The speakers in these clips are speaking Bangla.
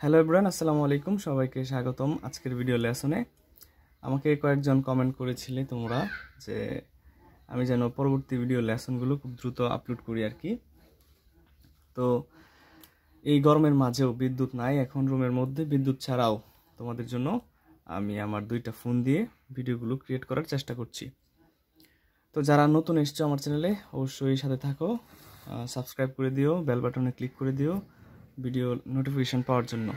হ্যালো এব্রান আসসালামু আলাইকুম। সবাইকে স্বাগতম আজকের ভিডিও লেসনে। আমাকে কয়েকজন কমেন্ট করেছিলে তোমরা যে আমি যেন পরবর্তী ভিডিও লেসনগুলো খুব দ্রুত আপলোড করি আর কি। তো এই গরমের মাঝেও বিদ্যুৎ নাই, এখন রুমের মধ্যে বিদ্যুৎ ছাড়াও তোমাদের জন্য আমি আমার দুইটা ফোন দিয়ে ভিডিওগুলো ক্রিয়েট করার চেষ্টা করছি। তো যারা নতুন এসছো আমার চ্যানেলে অবশ্যই সাথে থাকো সাবস্ক্রাইব করে দিও বেল বাটনে ক্লিক করে দিও। ভিডিও নোটিফিকেশান পাওয়ার জন্য।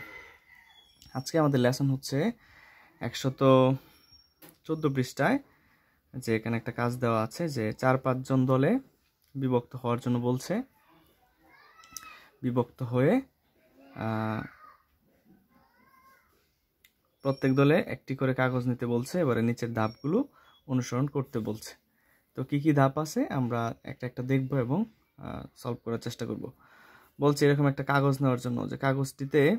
আজকে আমাদের লেসন হচ্ছে একশত চোদ্দ পৃষ্ঠায় যে এখানে একটা কাজ দেওয়া আছে যে চার পাঁচজন দলে বিভক্ত হওয়ার জন্য বলছে। বিভক্ত হয়ে প্রত্যেক দলে একটি করে কাগজ নিতে বলছে, এবারে নিচের ধাপগুলো অনুসরণ করতে বলছে। তো কি কি ধাপ আছে আমরা একটা একটা দেখব এবং সলভ করার চেষ্টা করব। বলছে এরকম একটা কাগজ নেওয়ার জন্য যে কাগজটিতে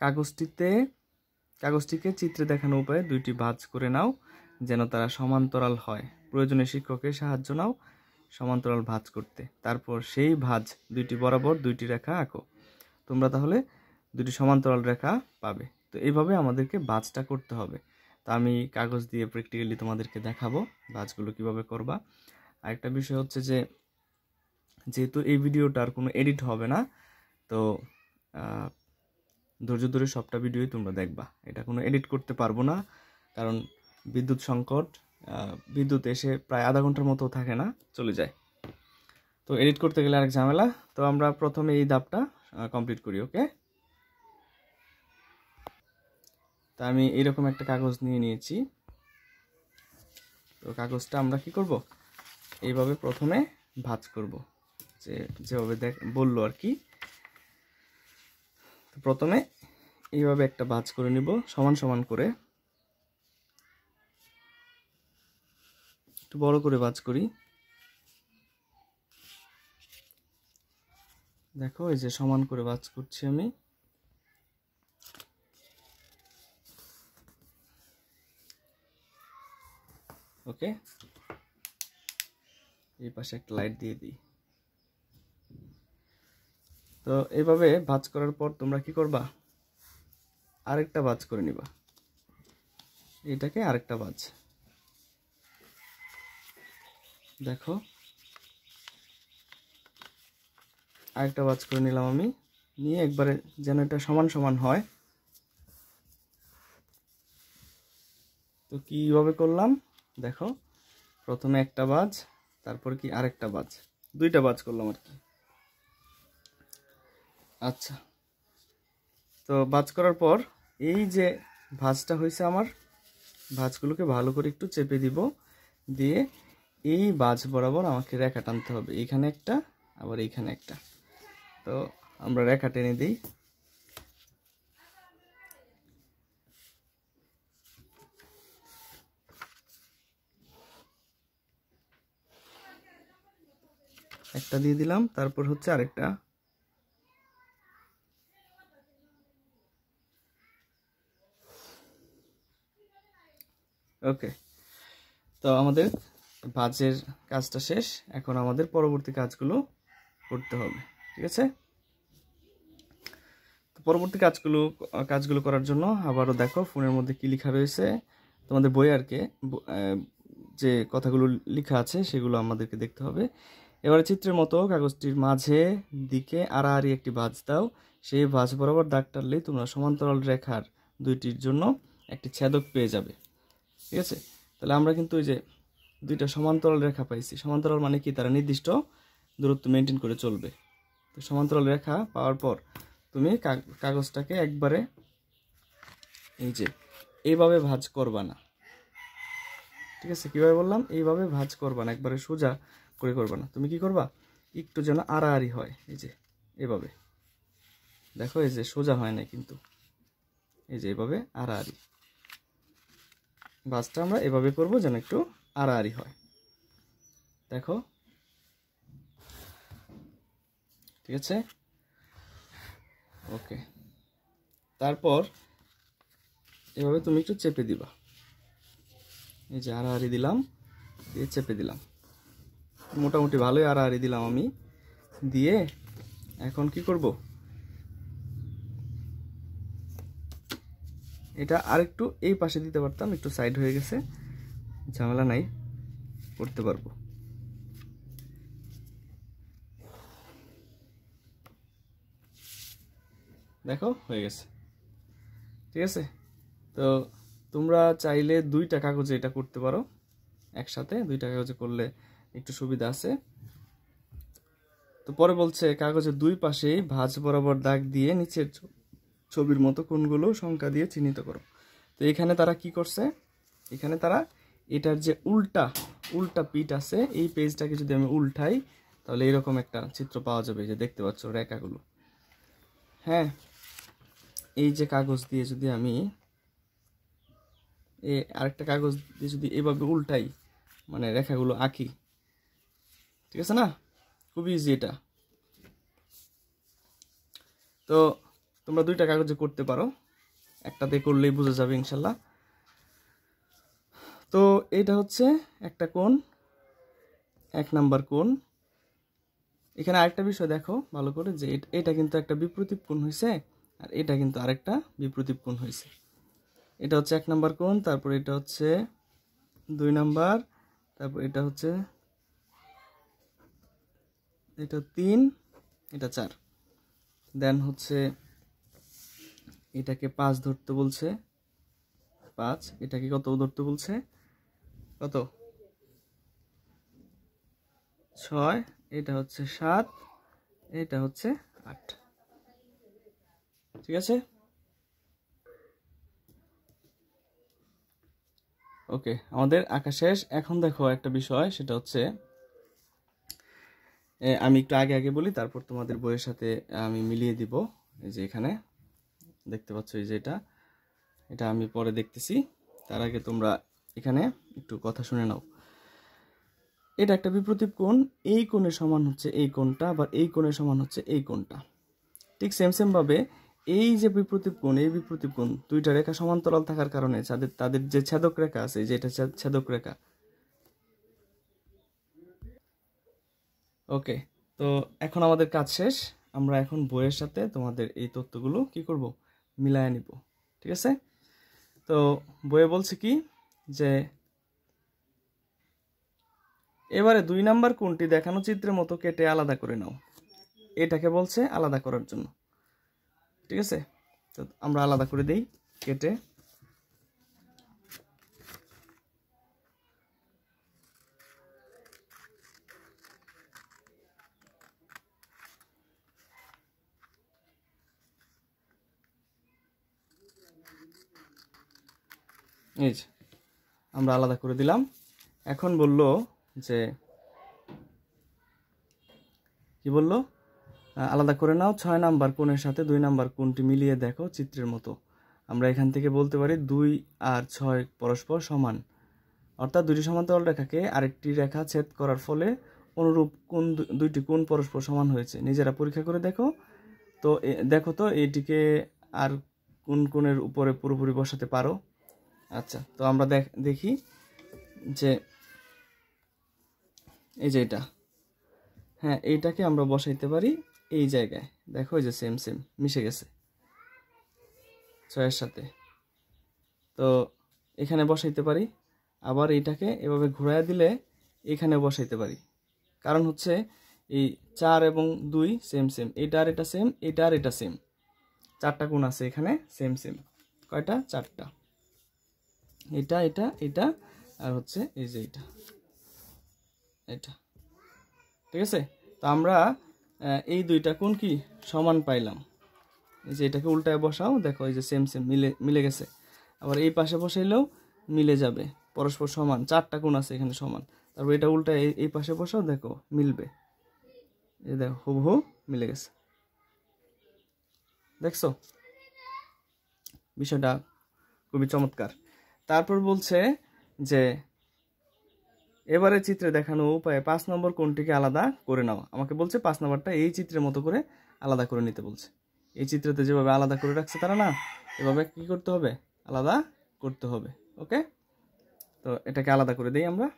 কাগজটিতে, কাগজটিকে চিত্রে দেখানো উপায়ে দুইটি ভাঁজ করে নাও যেন তারা সমান্তরাল হয়। প্রয়োজনে শিক্ষকের সাহায্য নাও সমান্তরাল ভাঁজ করতে। তারপর সেই ভাঁজ দুইটি বরাবর দুইটি রেখা আঁকো। তোমরা তাহলে দুটি সমান্তরাল রেখা পাবে। তো এইভাবে আমাদেরকে ভাঁজটা করতে হবে। তা আমি কাগজ দিয়ে প্র্যাকটিক্যালি তোমাদেরকে দেখাবো ভাঁজগুলো কীভাবে করবা। আরেকটা বিষয় হচ্ছে যে যেহেতু এই ভিডিওটার কোনো এডিট হবে না, তো ধৈর্য ধরে সবটা ভিডিওই তোমরা দেখবা। এটা কোনো এডিট করতে পারব না, কারণ বিদ্যুৎ সংকট বিদ্যুৎ এসে প্রায় আধা ঘণ্টার মতো থাকে না, চলে যায়। তো এডিট করতে গেলে আরেক ঝামেলা, তো আমরা প্রথমে এই ধাপটা কমপ্লিট করি, ওকে? তা আমি এইরকম একটা কাগজ নিয়ে নিয়েছি। তো কাগজটা আমরা কি করব? এইভাবে প্রথমে ভাঁজ করব। যে যেভাবে দেখ, বলল আর কি প্রথমে এইভাবে একটা ভাঁজ করে নিব, সমান সমান করে। একটু বড় করে ভাঁজ করি। দেখো, এই যে সমান করে ভাঁজ করছি আমি। ওকে। এই পাশে একটা লাইট দিয়ে দিই। তো এইভাবে ভাজ করার পর তোমরা কি করবা? আরেকটা ভাজ করে নিবা। এটাকে আরেকটা ভাজ। দেখো। আরেকটা ভাজ করে নিলাম আমি। নিয়ে একবারে যেন এটা সমান সমান হয়। তো কীভাবে করলাম? দেখো। প্রথমে একটা বাজ তারপর কি আরেকটা বাজ দুইটা বাজ করলাম আর কি। আচ্ছা। তো ভাজ করার পর এই যে ভাজটা হয়েছে আমার, ভাজগুলোকে ভালো করে একটু চেপে দিব। দিয়ে এই বাজ বরাবর আমাকে রেখা টানতে হবে। এইখানে একটা, আবার এইখানে একটা। তো আমরা রেখা টেনে দিই। একটা দিয়ে দিলাম, তারপর হচ্ছে আরেকটা। ওকে তো আমাদের বাজের কাজটা শেষ। এখন আমাদের পরবর্তী কাজগুলো করতে হবে, ঠিক আছে? তো পরবর্তী কাজগুলো কাজগুলো করার জন্য আবারও দেখো ফোনের মধ্যে কি লেখা রয়েছে। তোমাদের বই আর কে যে কথাগুলো লেখা আছে সেগুলো আমাদেরকে দেখতে হবে। এবারে চিত্রের মতো কাগজটির মাঝে দিকে আড়াআড়ি একটি ভাঁজ দাও। সেই ভাঁজ বরাবর দাগ টানলেই তোমরা সমান্তরাল রেখার দুইটির জন্য একটি ছেদক পেয়ে যাবে। ঠিক আছে? তাহলে আমরা কিন্তু ওই যে দুইটা সমান্তরাল রেখা পাইছি। সমান্তরাল মানে কি? তারা নির্দিষ্ট দূরত্ব মেনটেন করে চলবে। তো সমান্তরাল রেখা পাওয়ার পর তুমি কাগজটাকে একবারে এই যে এইভাবে ভাজ করবা না। ঠিক আছে? কীভাবে বললাম? এইভাবে ভাজ করবা না, একবারে সোজা করে করবা না। তুমি কি করবা? একটু যেন আড়াআড়ি হয়, এই যে এভাবে। দেখো, এই যে সোজা হয় না কিন্তু। এই যে এভাবে আড়াআড়ি। বাসটা আমরা এভাবে করব যেন একটু আড়াআড়ি হয়। দেখো। ঠিক আছে? ওকে। তারপর এভাবে তুমি একটু চেপে দিবা। এই যে আড়াআড়ি দিলাম, দিয়ে চেপে দিলাম। মোটামুটি ভালোই আড়াআড়ি দিলাম আমি। দিয়ে এখন কি করব? এটা আরেকটু এই পাশে দিতে পারতাম, একটু সাইড হয়ে গেছে। ঝামেলা নাই, করতে পারব। দেখো, হয়ে গেছে। ঠিক আছে? তো তোমরা চাইলে দুইটা কাগজে এটা করতে পারো, একসাথে। দুইটা কাগজে করলে একটু সুবিধা আছে। তো পরে বলছে, কাগজের দুই পাশেই ভাঁজ বরাবর দাগ দিয়ে নিচের ছবির মতো কোনগুলো সংখ্যা দিয়ে চিহ্নিত করো। তো এখানে তারা কি করছে? এখানে তারা এটার যে উল্টা উল্টা পিঠ আছে, এই পেজটাকে যদি আমি উল্টাই, তাহলে এরকম একটা চিত্র পাওয়া যাবে যে দেখতে পাচ্ছ রেখাগুলো। হ্যাঁ এই যে কাগজ দিয়ে যদি আমি এ আরেকটা কাগজ দিয়ে যদি এভাবে উল্টাই মানে রেখাগুলো আঁকি, ঠিক আছে না? খুবই ইজি এটা। তো তোমরা দুইটা কাগজে করতে পারো। একটাতে করলেই বোঝা যাবে ইনশাল্লাহ। তো এটা হচ্ছে একটা কোণ, এক নাম্বার কোণ। এখানে আরেকটা বিষয় দেখো ভালো করে যে এট- কিন্তু একটা বিপ্রতীপ কোণ হয়েছে আর এটা কিন্তু আরেকটা বিপ্রতীপ কোণ হয়েছে এটা হচ্ছে এক নাম্বার কোণ, তারপর এটা হচ্ছে দুই নাম্বার, তারপর এটা হচ্ছে এটা তিন, এটা চার। দেন হচ্ছে এটাকে পাঁচ ধরতে বলছে। পাঁচ, এটাকে কত ধরতে বলছে? কত? ছয়, এটা হচ্ছে সাত, এটা হচ্ছে আট। ঠিক আছে? ওকে, আমাদের আঁকা শেষ। এখন দেখো একটা বিষয়, সেটা হচ্ছে আমি একটু আগে আগে বলি, তারপর তোমাদের বইয়ের সাথে আমি মিলিয়ে দিব, এই যে এখানে। দেখতে পাচ্ছ এই যে এটা। এটা আমি পরে দেখতেছি। তার আগে তোমরা এখানে একটু কথা শুনে নাও। এটা একটা বিপ্রতীপ কোণ। এই কোণের সমান হচ্ছে এই কোণটা, আবার এই কোণের সমান হচ্ছে এই কোণটা। ঠিক সেম সেম ভাবে এই যে বিপ্রতীপ কোণ, এই বিপ্রতীপ কোণ, দুইটা রেখা সমান্তরাল থাকার কারণে তাদের তাদের যে ছেদক রেখা আছে যেটা ছেদক রেখা। ওকে তো এখন আমাদের কাজ শেষ। আমরা এখন বইয়ের সাথে তোমাদের এই তথ্যগুলো কি করব? মিলায় নিব, ঠিক আছে? তো বইয়ে বলছে কি যে, এবারে দুই নাম্বার কোনটি দেখানো চিত্রের মতো কেটে আলাদা করে নাও। এটাকে বলছে আলাদা করার জন্য, ঠিক আছে? তো আমরা আলাদা করে দেই, কেটে এই যে, আমরা আলাদা করে দিলাম। এখন বলল যে, কি বলল? আলাদা করে নাও, ছয় নাম্বার কোণের সাথে দুই নাম্বার কোণটি মিলিয়ে দেখো চিত্রের মতো। আমরা এখান থেকে বলতে পারি দুই আর ছয় পরস্পর সমান। অর্থাৎ দুটি সমান্তরাল রেখাকে আরেকটি রেখা ছেদ করার ফলে অনুরূপ কোন দুইটি কোণ পরস্পর সমান হয়েছে। নিজেরা পরীক্ষা করে দেখো। তো দেখো তো এইটিকে আর কোন কোণের উপরে পুরোপুরি বসাতে পারো। আচ্ছা তো আমরা দেখ যে এই যে এটা। হ্যাঁ এইটাকে আমরা বসাইতে পারি এই জায়গায়। দেখো, এই যে সেম সেম মিশে গেছে। ছয়ের সাথে। তো এখানে বসাইতে পারি। আবার এইটাকে এভাবে ঘুরাইয়া দিলে এখানে বসাইতে পারি। কারণ হচ্ছে এই চার এবং দুই সেম সেম এটা আর এটা সেম এটা আর এটা সেম চারটা কোণ আছে এখানে সেম সেম কয়টা? চারটা। এটা এটা এটা, আর হচ্ছে এই যে এটা। এটা। ঠিক আছে? তো আমরা এই দুইটা কোন কি সমান পাইলাম? এই যে এটাকে উল্টায় বসাও, দেখো এই যে সেম সেম মিলে মিলে গেছে। আবার এই পাশে বসাইলেও মিলে যাবে, পরস্পর সমান। চারটা কোণ আছে এখানে সমান। তারপর এটা উল্টা এই এই পাশে বসাও, দেখো মিলবে। এই দেখো, হুবহু মিলে গেছে। দেখছ? বিষয়টা খুবই চমৎকার। তারপর বলছে যে, এবারে চিত্রে দেখানো উপায়ে পাঁচ নম্বর কোনটিকে আলাদা করে নাও। আমাকে বলছে, পাঁচ নম্বরটা এই চিত্রের মতো করে আলাদা করে নিতে বলছে। এই চিত্রতে যেভাবে আলাদা করে রাখছে তারা না, এভাবে কি করতে হবে? আলাদা করতে হবে, ওকে? তো এটাকে আলাদা করে দিই আমরা।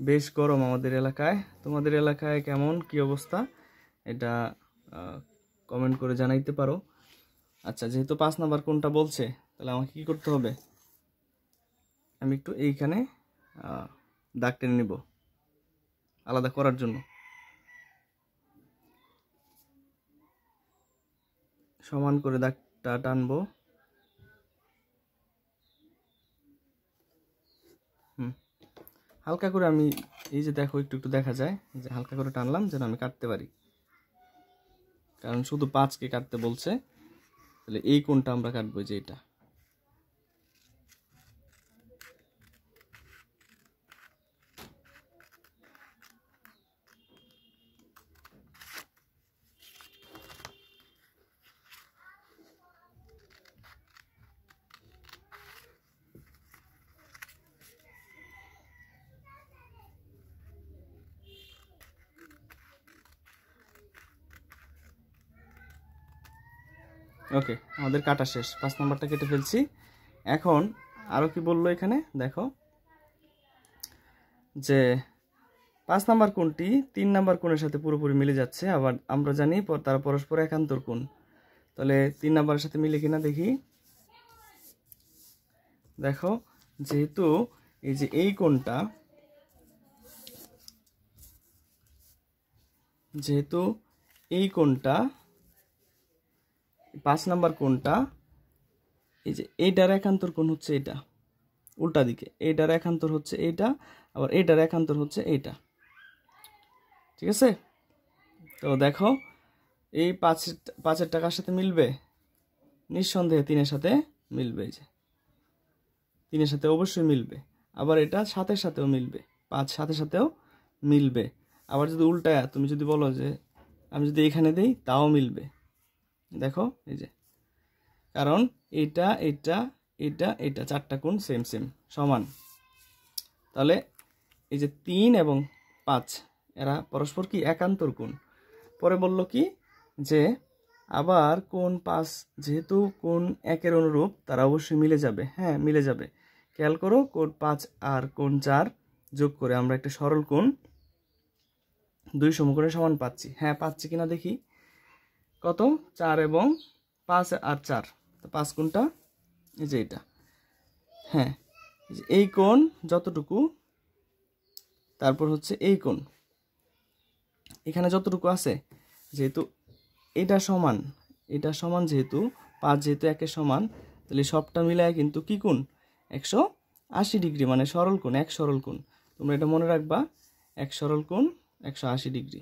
বেশ গরম আমাদের এলাকায়। তোমাদের এলাকায় কেমন? কি অবস্থা? এটা কমেন্ট করে জানাইতে পারো। আচ্ছা যেহেতু পাঁচ নাম্বার কোনটা বলছে তাহলে আমাকে কি করতে হবে? আমি একটু এইখানে দাগ টেনে নিব। আলাদা করার জন্য। সমান করে দাগটা টানবো। হুম। হালকা করে আমি, এই যে দেখো, একটু একটু দেখা যায়। যে হালকা করে টানলাম, যেন আমি কাটতে পারি। কারণ শুধু পাঁচকে কাটতে বলছে। তাহলে এই কোনটা আমরা কাটবো যে এটা। ওকে আমাদের কাটা শেষ। পাঁচ নাম্বারটা কেটে ফেলছি। এখন আরও কি বলল এখানে? দেখো। যে পাঁচ নাম্বার কোণটি তিন নাম্বার কোণের সাথে পুরোপুরি মিলে যাচ্ছে। আবার আমরা জানি তারা পরস্পর একান্তর কোণ। তাহলে তিন নাম্বারের সাথে মিলে কিনা দেখি। দেখো, যেহেতু এই যে এই কোণটা, যেহেতু এই কোণটা পাঁচ নাম্বার কোনটা? এই যে এইটার একান্তর কোন হচ্ছে এটা উল্টা দিকে। এইটার একান্তর হচ্ছে এইটা, আবার এইটার একান্তর হচ্ছে এইটা। ঠিক আছে? তো দেখো, এই পাঁচ পাঁচের টাকার সাথে মিলবে? নিঃসন্দেহে তিনের সাথে মিলবে এই যে। তিনের সাথে অবশ্যই মিলবে। আবার এটা সাতের সাথেও মিলবে। পাঁচ সাথের সাথেও মিলবে। আবার যদি উল্টায়, তুমি যদি বলো যে, আমি যদি এখানে দিই, তাও মিলবে। দেখো, এই যে। কারণ এটা এটা এটা এটা, চারটা কোণ সেম সেম সমান। তাহলে এই যে তিন এবং পাঁচ, এরা পরস্পর কি একান্তর কোণ? পরে বলল কি যে, আবার কোন পাঁচ যেহেতু কোন একের অনুরূপ, তারা অবশ্যই মিলে যাবে। হ্যাঁ মিলে যাবে। খেয়াল করো কোন পাঁচ আর কোন চার যোগ করে আমরা একটা সরল কোণ দুই সমকোণের সমান পাচ্ছি। হ্যাঁ পাচ্ছি কিনা দেখি। কত? চার এবং পাঁচ আর চার। পাঁচ কোণটা এই যে এটা। হ্যাঁ এই কোণ যতটুকু, তারপর হচ্ছে এই কোণ। এখানে যতটুকু আছে, যেহেতু এটা সমান এটা সমান যেহেতু, পাঁচ যেহেতু একের সমান, তাহলে সবটা মিলায় কিন্তু কি কোণ? একশো আশি ডিগ্রি মানে সরল কোণ, এক সরল কোণ। তোমরা এটা মনে রাখবা, এক সরল কোণ, একশো আশি ডিগ্রি।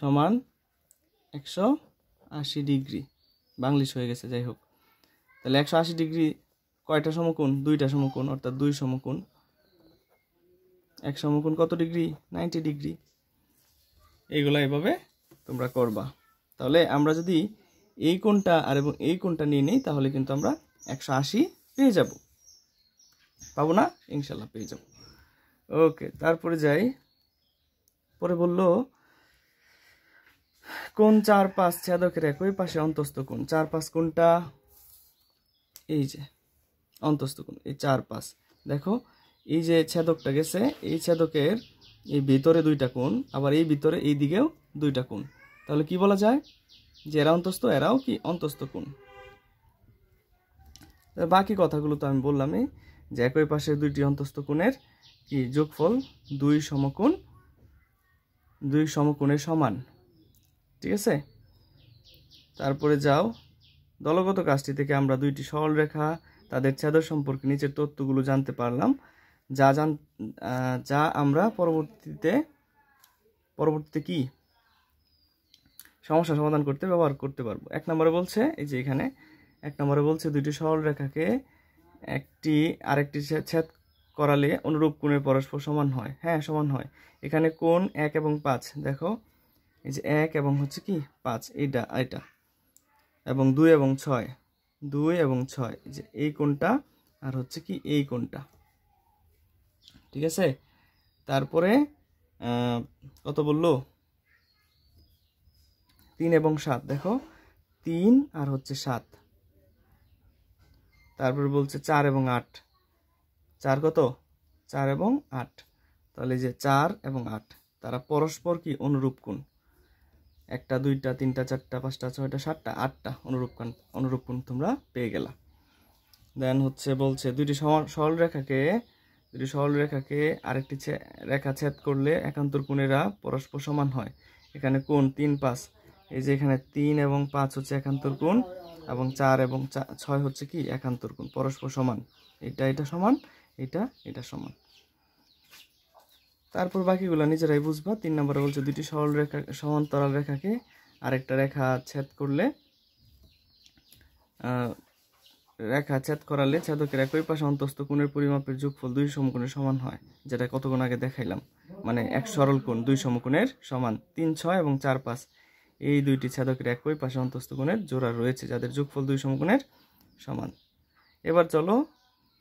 সমান একশো আশি ডিগ্রি। বাংলিশ হয়ে গেছে, যাই হোক। তাহলে একশো আশি ডিগ্রি কয়টা সমকোণ? দুইটা সমকোণ, অর্থাৎ দুই সমকোণ। এক সমকোণ কত ডিগ্রি? Ninety degree. এইগুলো এভাবে তোমরা করবা। তাহলে আমরা যদি এই কোণটা আর এবং এই কোণটা নিয়ে নিই, তাহলে কিন্তু আমরা একশো আশি পেয়ে যাব। পাবো না? ইনশাল্লাহ পেয়ে যাব। ওকে, তারপরে যাই। পরে বলল কোন চার পাঁচ ছেদকের একই পাশে অন্তস্থ কোণ? চার পাঁচ কোনটা? এই যে, অন্তস্থ কোণ, এই চার পাঁচ দেখো, এই যে ছেদকটা গেছে, এই ছেদকের এই ভিতরে দুইটা কোণ, আবার এই ভিতরে, এই দিকেও দুইটা কোণ। তাহলে কি বলা যায়? যে এরা অন্তস্থ, এরাও কি অন্তস্থ কোণ? বাকি কথাগুলো তো আমি বললামই, যে একই পাশে দুইটি অন্তস্থ কোণের কি যোগফল দুই সমকোণ, দুই সমকোণের সমান। ঠিক আছে? তারপরে যাও। দলগত কাজটি থেকে আমরা দুইটি সরল রেখা, তাদের ছেদর সম্পর্কে নিচের তথ্যগুলো জানতে পারলাম। যা জান যা আমরা পরবর্তীতে পরবর্তীতে কি? সমস্যা সমাধান করতে ব্যবহার করতে পারব। এক নম্বরে বলছে, এই যে এখানে, এক নম্বরে বলছে দুইটি সরল রেখাকে একটি, আরেকটি ছেদ করালে অনুরূপ কোণের পরস্পর সমান হয়। হ্যাঁ সমান হয়। এখানে কোণ এক এবং পাঁচ, দেখো। এই যে এক এবং হচ্ছে কি? পাঁচ, এইটা এটা এবং দুই এবং ছয়। দুই এবং ছয় যে এই কোনটা আর হচ্ছে কি এই কোনটা ঠিক আছে? তারপরে কত বলল? তিন এবং সাত, দেখো। তিন আর হচ্ছে সাত। তারপরে বলছে চার এবং আট। চার কত? চার এবং আট। তাহলে যে চার এবং আট, তারা পরস্পর কি অনুরূপ কোণ? একটা, দুইটা, তিনটা, চারটা, পাঁচটা, ছয়টা, সাতটা, আটটা অনুরূপ অনুরূপ কোণ তোমরা পেয়ে গেলা। দেন হচ্ছে বলছে, দুইটি সরল রেখাকে দুটি সরল রেখাকে আরেকটি রেখা ছেদ করলে একান্তর কোণেরা পরস্পর সমান হয়। এখানে কোণ তিন পাঁচ। এই যে এখানে তিন এবং পাঁচ হচ্ছে একান্তর কোণ এবং চার এবং ছয় হচ্ছে কি? একান্তর কোণ, পরস্পর সমান। এটা এটা সমান, এটা এটা সমান। তারপর বাকিগুলো নিজেরাই বুঝবা। তিন নম্বরে বলছে দুটি সরল রেখা সমান্তরাল রেখাকে আরেকটা রেখা ছেদ করলে রেখা ছেদ করালে ছেদকের একই পাশে অন্তস্থ কোণের পরিমাপের যোগফল দুই সমকোণের সমান হয়, যেটা কতক্ষণ আগে দেখাইলাম। মানে এক সরল কোণ দুই সমকোণের সমান তিন, ছয় এবং চার, পাঁচ। এই দুইটি ছেদকের একই পাশে অন্তস্থ কোণের জোড়া রয়েছে, যাদের যোগফল দুই সমকোণের সমান। এবার চলো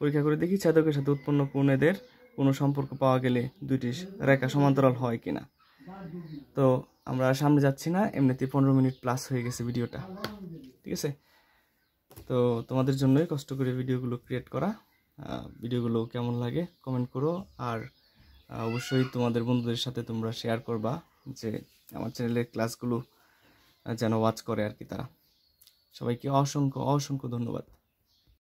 পরীক্ষা করে দেখি ছেদকের সাথে উৎপন্ন কোণেদের কোনো সম্পর্ক পাওয়া গেলে দুইটি রেখা সমান্তরাল হয় কিনা। তো আমরা সামনে যাচ্ছি না এমনিতে পনেরো মিনিট প্লাস হয়ে গেছে ভিডিওটা। ঠিক আছে? তো তোমাদের জন্যই কষ্ট করে ভিডিওগুলো ক্রিয়েট করা। ভিডিওগুলো কেমন লাগে কমেন্ট করো। আর অবশ্যই তোমাদের বন্ধুদের সাথে তোমরা শেয়ার করবা যে আমার চ্যানেলের ক্লাসগুলো যেন ওয়াচ করে আর কি তারা। সবাইকে অসংখ্য অসংখ্য ধন্যবাদ।